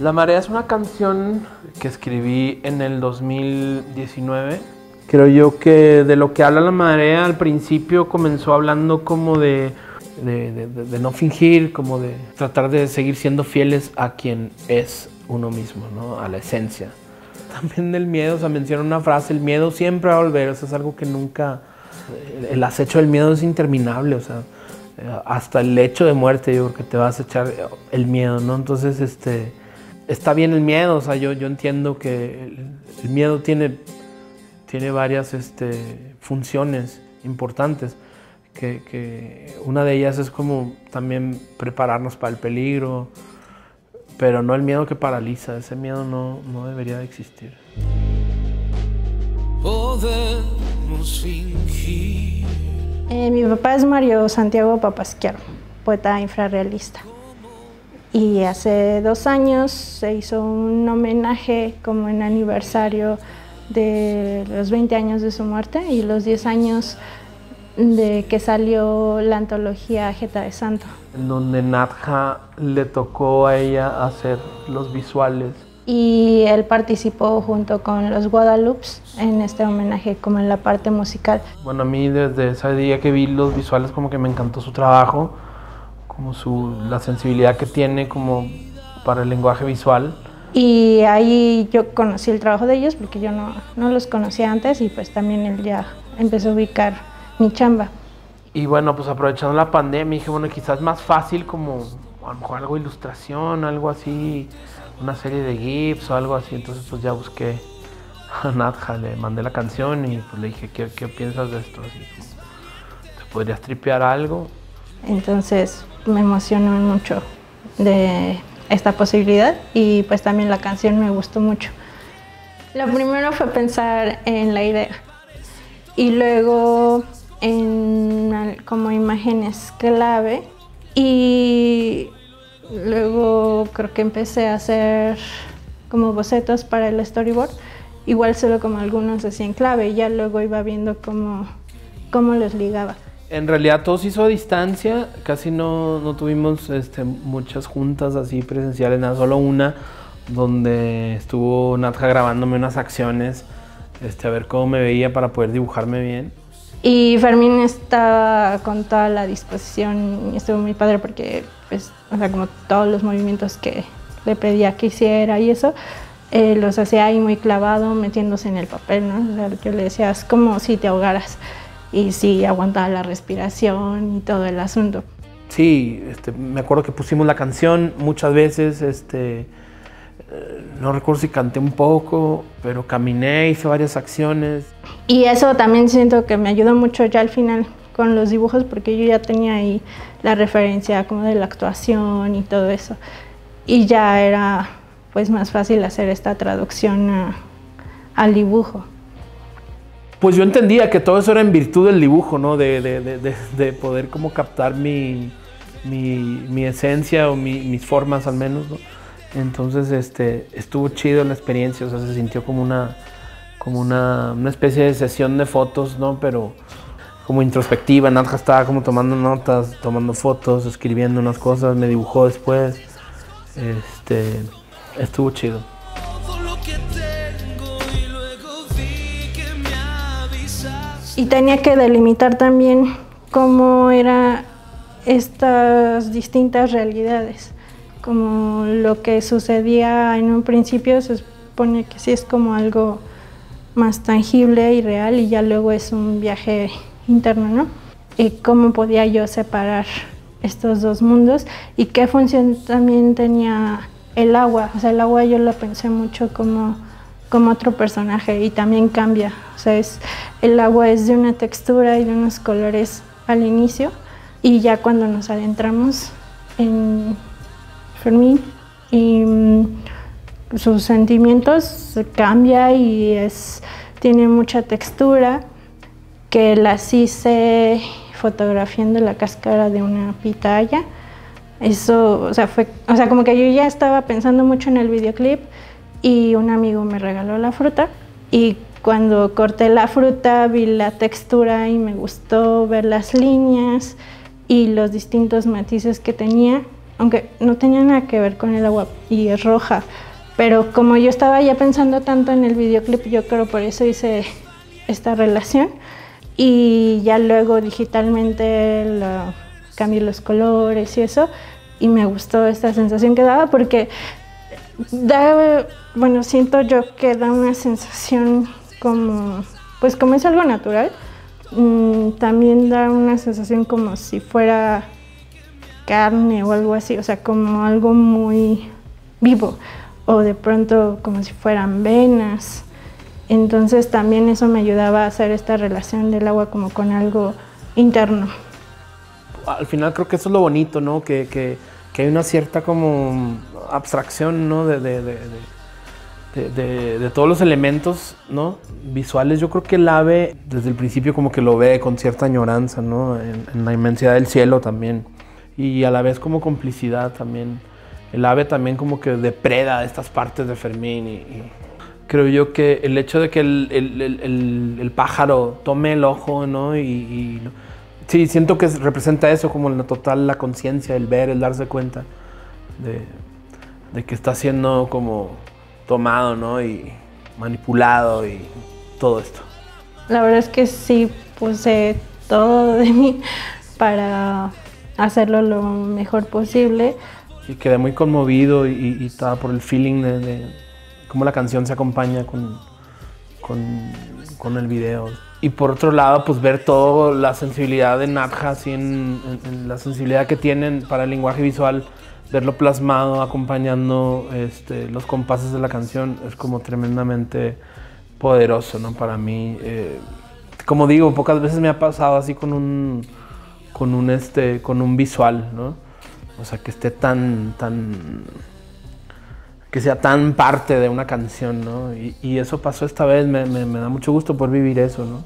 La Marea es una canción que escribí en el 2019. Creo yo que de lo que habla La Marea al principio comenzó hablando como de, de, no fingir, como de tratar de seguir siendo fieles a quien es uno mismo, ¿no? a la esencia. También del miedo, o sea, menciona una frase, el miedo siempre va a volver, o sea, es algo que nunca... El, el acecho del miedo es interminable, o sea, eh, hasta el hecho de muerte yo creo que te vas a echar el miedo, ¿no? Entonces, este, está bien el miedo, o sea, yo, yo entiendo que el, el miedo tiene, tiene varias este, funciones importantes, que, que una de ellas es como también prepararnos para el peligro, pero no el miedo que paraliza, ese miedo no, no debería de existir. Podemos fingir. Eh, mi papá es Mario Santiago Papasquiaro, poeta infrarrealista. Y hace dos años se hizo un homenaje como en aniversario de los 20 años de su muerte y los 10 años de que salió la antología Jeta de Santo. En donde Nadja le tocó a ella hacer los visuales. Y él participó junto con los Guadalupes en este homenaje como en la parte musical. Bueno, a mí desde ese día que vi los visuales como que me encantó su trabajo, como su, la sensibilidad que tiene como para el lenguaje visual. Y ahí yo conocí el trabajo de ellos porque yo no, no los conocía antes y pues también él ya empezó a ubicar mi chamba. Y bueno, pues aprovechando la pandemia, dije, bueno, quizás más fácil como a lo mejor algo de ilustración, algo así, una serie de GIFs o algo así. Entonces pues ya busqué a Nadja, le mandé la canción y pues le dije, ¿qué, qué piensas de esto? Así, ¿Te podrías tripear algo? Entonces me emocionó mucho de esta posibilidad y pues también la canción me gustó mucho. Lo primero fue pensar en la idea y luego en como imágenes clave y luego creo que empecé a hacer como bocetos para el storyboard, igual solo como algunos así en clave y ya luego iba viendo cómo, cómo los ligaba. En realidad todo se hizo a distancia, casi no, no tuvimos este, muchas juntas así presenciales, nada, solo una donde estuvo Natja grabándome unas acciones, este, a ver cómo me veía para poder dibujarme bien. Y Fermín estaba con toda la disposición y estuvo muy padre porque, pues, o sea, como todos los movimientos que le pedía que hiciera y eso, eh, los hacía ahí muy clavado, metiéndose en el papel, ¿no? O sea, yo le decía, es como si te ahogaras y sí, aguantaba la respiración y todo el asunto. Sí, este, me acuerdo que pusimos la canción muchas veces, este, eh, no recuerdo si canté un poco, pero caminé, hice varias acciones. Y eso también siento que me ayudó mucho ya al final con los dibujos porque yo ya tenía ahí la referencia como de la actuación y todo eso. Y ya era pues más fácil hacer esta traducción a- al dibujo. Pues yo entendía que todo eso era en virtud del dibujo, ¿no? De, de- de- de- de poder como captar mi, mi, mi esencia o mi- mis formas al menos, ¿no? Entonces, este, estuvo chido la experiencia, o sea, se sintió como una, como una, una especie de sesión de fotos, ¿no? Pero como introspectiva, Nadja estaba como tomando notas, tomando fotos, escribiendo unas cosas, me dibujó después, este, estuvo chido. Y tenía que delimitar también cómo eran estas distintas realidades. Como lo que sucedía en un principio se supone que sí es como algo más tangible y real y ya luego es un viaje interno, ¿no? Y cómo podía yo separar estos dos mundos y qué función también tenía el agua. O sea, el agua yo lo pensé mucho como, como otro personaje y también cambia. O sea, es, el agua es de una textura y de unos colores al inicio y ya cuando nos adentramos en Fermín y mm, sus sentimientos cambia y es, tiene mucha textura que las hice fotografiando la cáscara de una pitaya. Eso, o sea, fue, o sea, como que yo ya estaba pensando mucho en el videoclip y un amigo me regaló la fruta y cuando corté la fruta vi la textura y me gustó ver las líneas y los distintos matices que tenía aunque no tenía nada que ver con el agua y es roja. Pero como yo estaba ya pensando tanto en el videoclip, yo creo por eso hice esta relación. Y ya luego digitalmente lo, cambié los colores y eso. Y me gustó esta sensación que daba porque da, bueno, siento yo que da una sensación como, pues como es algo natural, mm, también da una sensación como si fuera carne o algo así, o sea, como algo muy vivo, o de pronto como si fueran venas. Entonces también eso me ayudaba a hacer esta relación del agua como con algo interno. Al final creo que eso es lo bonito, ¿no? Que, que, que hay una cierta como abstracción, ¿no? De, de, de, de- todos los elementos, ¿no? Visuales. Yo creo que el ave desde el principio como que lo ve con cierta añoranza, ¿no? En, en la inmensidad del cielo también. Y a la vez como complicidad también. El ave también como que depreda estas partes de Fermín y, y creo yo que el hecho de que el, el- el- el- pájaro tome el ojo, ¿no? Y, y sí, siento que representa eso, como la total, la conciencia, el ver, el darse cuenta de, de que está siendo como tomado, ¿no? Y manipulado y todo esto. La verdad es que sí puse todo de mí para hacerlo lo mejor posible. Y quedé muy conmovido y, y- y estaba por el feeling de, de cómo la canción se acompaña con, con, con el video. Y por otro lado, pues ver toda la sensibilidad de Nadja, así en, la sensibilidad que tienen para el lenguaje visual, verlo plasmado, acompañando este, los compases de la canción, es como tremendamente poderoso, ¿no? Para mí, eh, como digo, pocas veces me ha pasado así con un, con un, este, con un visual, ¿no? O sea, que esté tan, tan, que sea tan parte de una canción, ¿no? Y, y eso pasó esta vez, me, me- me da mucho gusto por vivir eso, ¿no?